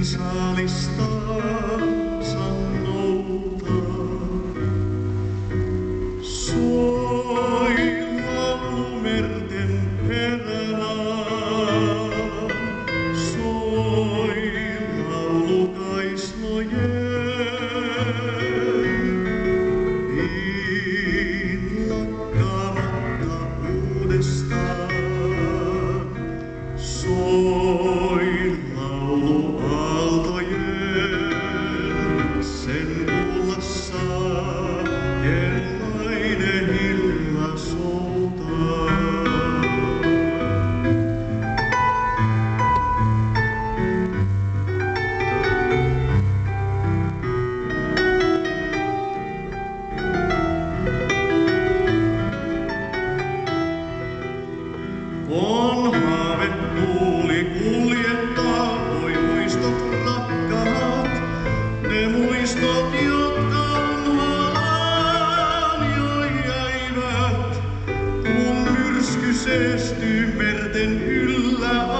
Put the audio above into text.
insano istante kyysesty merten yllä